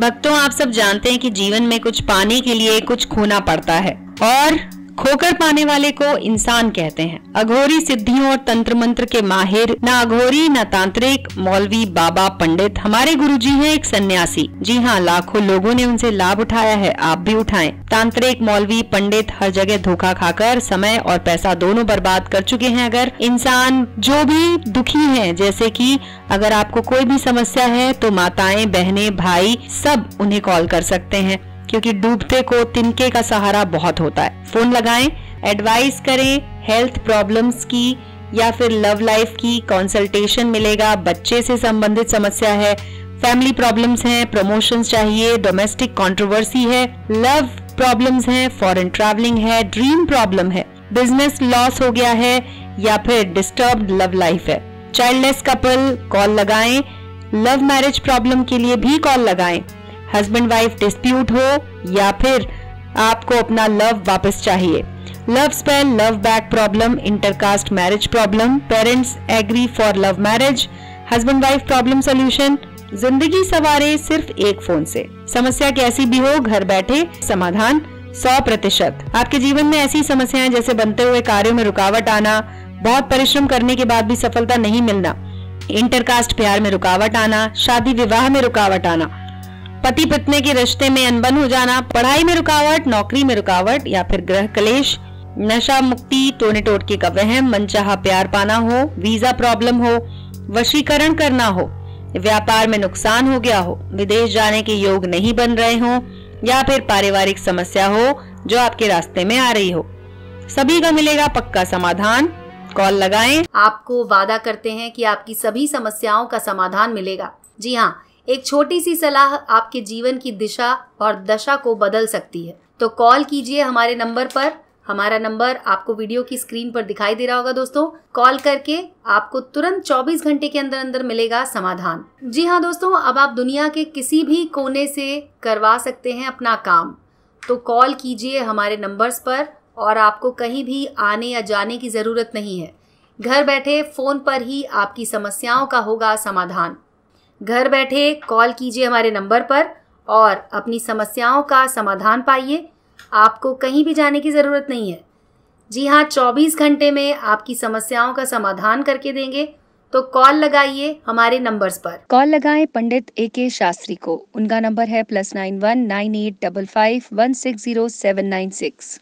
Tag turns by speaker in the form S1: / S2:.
S1: भक्तों, आप सब जानते हैं कि जीवन में कुछ पाने के लिए कुछ खोना पड़ता है। और खोकर पाने वाले को इंसान कहते हैं। अघोरी सिद्धियों और तंत्र मंत्र के माहिर, न अघोरी, न तांत्रिक, मौलवी बाबा पंडित हमारे गुरु जी है एक सन्यासी। जी हाँ लाखों लोगों ने उनसे लाभ उठाया है, आप भी उठाएँ। तांत्रिक, मौलवी, पंडित हर जगह धोखा खाकर, समय और पैसा दोनों बर्बाद कर चुके हैं अगर इंसान जो भी दुखी है, जैसे कि अगर आपको कोई भी समस्या है तो माताएँ, बहनें, भाई सब उन्हें कॉल कर सकते हैं। क्योंकि डूबते को तिनके का सहारा बहुत होता है। फ़ोन लगाएँ एडवाइस करें हेल्थ प्रॉब्लम्स की या फिर लव लाइफ की कंसल्टेशन मिलेगा। बच्चे से संबंधित समस्या है फैमिली प्रॉब्लम्स हैं प्रमोशन चाहिए डोमेस्टिक कंट्रोवर्सी है लव प्रॉब्लम्स हैं फॉरेन ट्रैवलिंग है ड्रीम प्रॉब्लम है बिज़नेस लॉस हो गया है या फिर डिस्टर्ब लव लाइफ है। चाइल्डलेस कपल कॉल लगाएँ लव मैरिज प्रॉब्लम के लिए भी कॉल लगाएँ। हस्बैंड वाइफ डिस्प्यूट हो या फिर आपको अपना लव वापस चाहिए। Love spell, love back problem, intercaste marriage problem, parents agree for love marriage, husband wife problem solution, ज़िंदगी सवारे सिर्फ़ एक फ़ोन से। समस्या कैसी भी हो, घर बैठे समाधान सौ प्रतिशत। आपके जीवन में ऐसी समस्याएँ जैसे बनते हुए कार्यों में रुकावट आना, बहुत परिश्रम करने के बाद भी सफलता नहीं मिलना, इंटरकास्ट प्यार में रुकावट आना, शादी विवाह में रुकावट आना पति पत्नी के रिश्ते में अनबन हो जाना, पढ़ाई में रुकावट, नौकरी में रुकावट, या फिर ग्रह कलेश, नशा मुक्ति टोने टोटके का वहम, मनचाहा प्यार पाना हो, वीज़ा प्रॉब्लम हो, वशीकरण करना हो, व्यापार में नुकसान हो गया हो, विदेश जाने के योग नहीं बन रहे हो, या फिर पारिवारिक समस्या हो, जो आपके रास्ते में आ रही हो। सभी का मिलेगा पक्का समाधान। कॉल लगाएँ।
S2: आपको वादा करते हैं कि आपकी सभी समस्याओं का समाधान मिलेगा। जी हाँ एक छोटी सी सलाह आपके जीवन की दिशा और दशा को बदल सकती है। तो कॉल कीजिए हमारे नंबर पर। हमारा नंबर आपको वीडियो की स्क्रीन पर दिखाई दे रहा होगा दोस्तों। कॉल करके आपको तुरंत 24 घंटे के अंदर अंदर मिलेगा समाधान। जी हाँ दोस्तों, अब आप दुनिया के किसी भी कोने से करवा सकते हैं अपना काम। तो कॉल कीजिए हमारे नंबर्स पर और आपको कहीं भी आने या जाने की ज़रूरत नहीं है। घर बैठे फ़ोन पर ही आपकी समस्याओं का होगा समाधान। घर बैठे कॉल कीजिए हमारे नंबर पर और अपनी समस्याओं का समाधान पाइए। आपको कहीं भी जाने की ज़रूरत नहीं है। जी हाँ 24 घंटे में आपकी समस्याओं का समाधान करके देंगे। तो कॉल लगाइए हमारे नंबर्स पर।
S1: कॉल लगाएँ पंडित ए के शास्त्री को। उनका नंबर है plus nine one nine eight double five one six zero seven nine six.